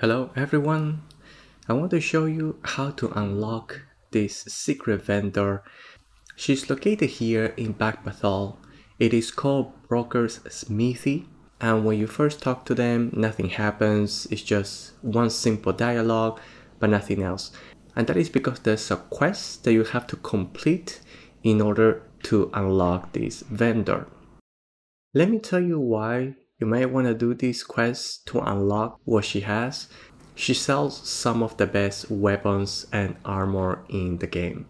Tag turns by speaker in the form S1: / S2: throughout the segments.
S1: Hello everyone, I want to show you how to unlock this secret vendor. She's located here in Bakbattahl. It is called Brokkr's Smithy and when you first talk to them, nothing happens. It's just one simple dialogue, but nothing else. And that is because there's a quest that you have to complete in order to unlock this vendor. Let me tell you why you may want to do this quest to unlock what she has. She sells some of the best weapons and armor in the game.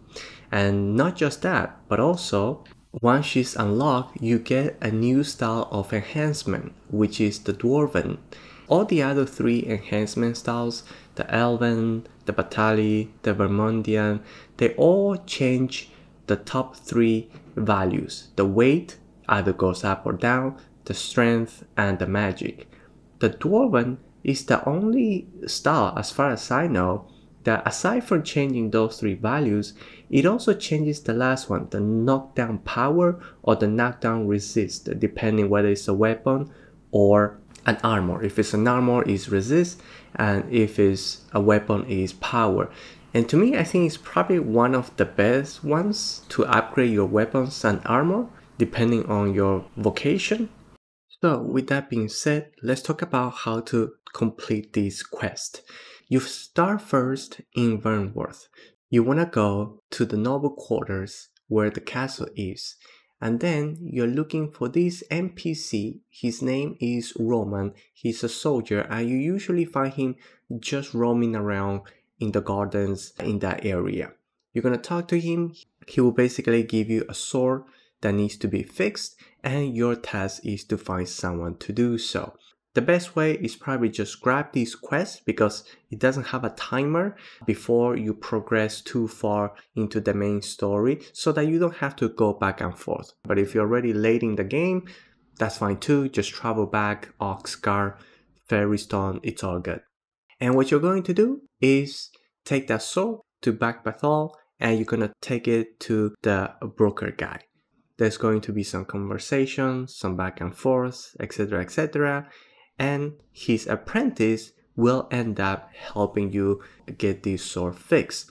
S1: And not just that, but also once she's unlocked, you get a new style of enhancement, which is the Dwarven. All the other three enhancement styles, the Elven, the Battahli, the Vermundian, they all change the top three values. The weight either goes up or down, the strength, and the magic. The Dwarven is the only style, as far as I know, that aside from changing those three values, it also changes the last one, the knockdown power or the knockdown resist, depending whether it's a weapon or an armor. If it's an armor, it's resist, and if it's a weapon, is power. And to me, I think it's probably one of the best ones to upgrade your weapons and armor, depending on your vocation. So with that being said, let's talk about how to complete this quest. You start first in Vernworth. You want to go to the noble quarters where the castle is. And then you're looking for this NPC. His name is Roman. He's a soldier and you usually find him just roaming around in the gardens in that area. You're going to talk to him. He will basically give you a sword that needs to be fixed and your task is to find someone to do so. The best way is probably just grab this quest because it doesn't have a timer before you progress too far into the main story so that you don't have to go back and forth. But if you're already late in the game, that's fine too. Just travel back, Oxcart, Ferrystone, it's all good. And what you're going to do is take that soul to Bakbattahl and you're gonna take it to the broker guy. There's going to be some conversation, some back and forth, etc. etc. And his apprentice will end up helping you get this sword fixed.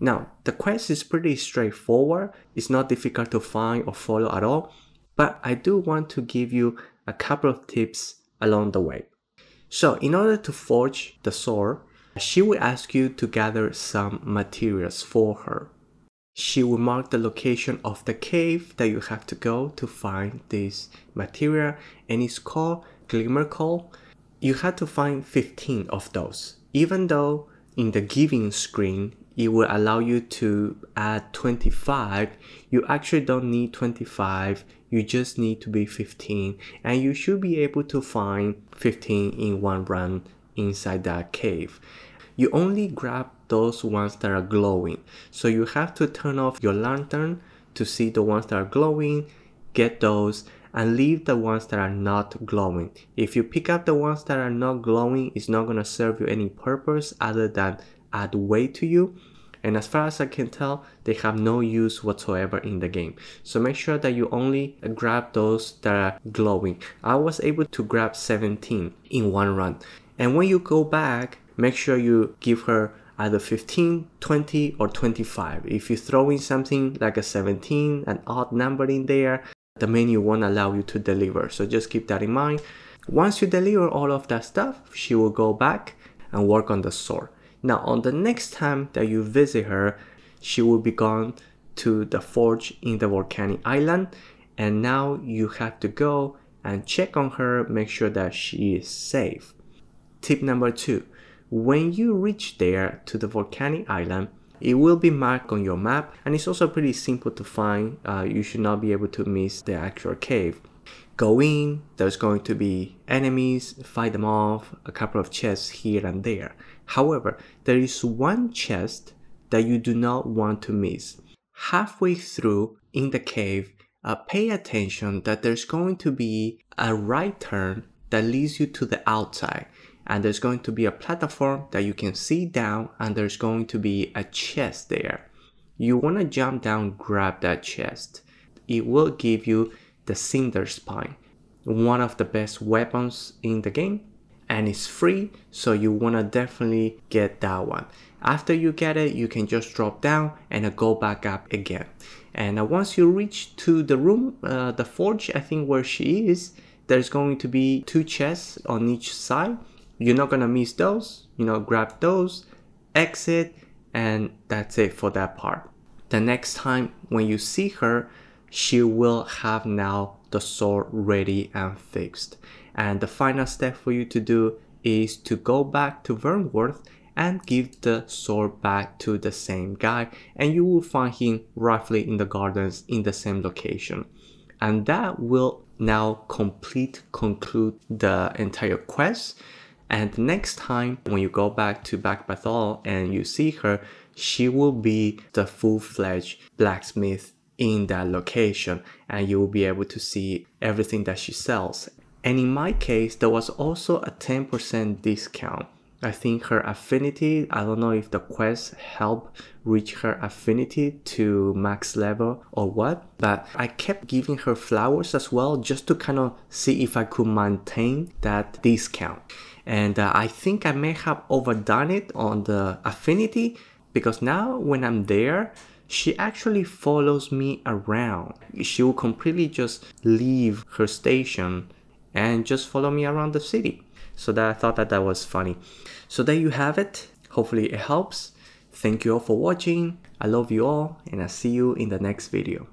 S1: Now, the quest is pretty straightforward. It's not difficult to find or follow at all, but I do want to give you a couple of tips along the way. So, in order to forge the sword, she will ask you to gather some materials for her. She will mark the location of the cave that you have to go to find this material and it's called glimmercoal. You have to find 15 of those. Even though in the giving screen it will allow you to add 25, you actually don't need 25, you just need to be 15 and you should be able to find 15 in one run inside that cave. You only grab those ones that are glowing. So you have to turn off your lantern to see the ones that are glowing, get those, and leave the ones that are not glowing. If you pick up the ones that are not glowing, it's not gonna serve you any purpose other than add weight to you. And as far as I can tell, they have no use whatsoever in the game. So make sure that you only grab those that are glowing. I was able to grab 17 in one run. And when you go back, make sure you give her either 15, 20, or 25. If you throw in something like a 17, an odd number in there, the menu won't allow you to deliver. So just keep that in mind. Once you deliver all of that stuff, she will go back and work on the sword. Now, on the next time that you visit her, she will be gone to the forge in the volcanic island. And now you have to go and check on her, make sure that she is safe. Tip number two when you reach there to the volcanic island, it will be marked on your map and it's also pretty simple to find. Uh, you should not be able to miss the actual cave. Go in, there's going to be enemies, fight them off, a couple of chests here and there. However, there is one chest that you do not want to miss. Halfway through in the cave, uh, pay attention that there's going to be a right turn that leads you to the outside and there's going to be a platform that you can see down and there's going to be a chest there. You want to jump down, grab that chest. It will give you the Cinderspine, one of the best weapons in the game. and it's free so you want to definitely get that one after you get it you can just drop down and go back up again and uh, once you reach to the room uh, the forge i think where she is there's going to be two chests on each side you're not gonna miss those. You know grab those exit and that's it for that part. The next time when you see her she will have now the sword ready and fixed. And the final step for you to do is to go back to Vernworth and give the sword back to the same guy and you will find him roughly in the gardens in the same location. And that will now complete conclude the entire quest and next time when you go back to Bakbattahl and you see her she will be the full-fledged blacksmith in that location and you will be able to see everything that she sells and in my case, there was also a 10% discount. I think her affinity, I don't know if the quest helped reach her affinity to max level or what, but I kept giving her flowers as well just to kind of see if I could maintain that discount. And uh, I think I may have overdone it on the affinity because now when I'm there, she actually follows me around. She will completely just leave her station and just follow me around the city. So that I thought that that was funny. So there you have it. Hopefully it helps. Thank you all for watching. I love you all and I'll see you in the next video.